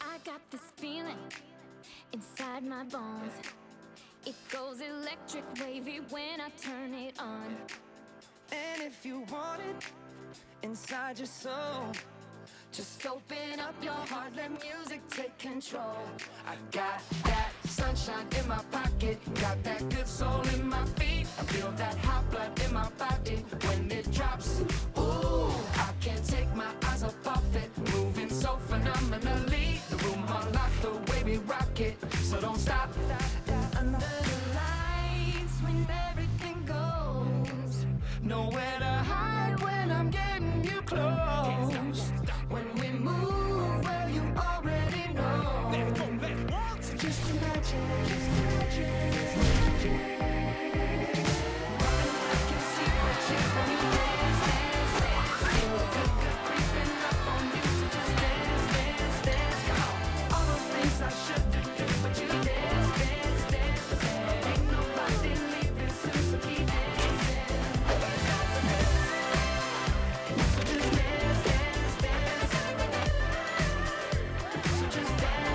I got this feeling inside my bones. It goes electric wavy when I turn it on. And if you want it inside your soul, just open up your heart, let music take control. I got that sunshine in my pocket, got that good soul in my feet. I feel that hot blood it, so don't stop. just dance.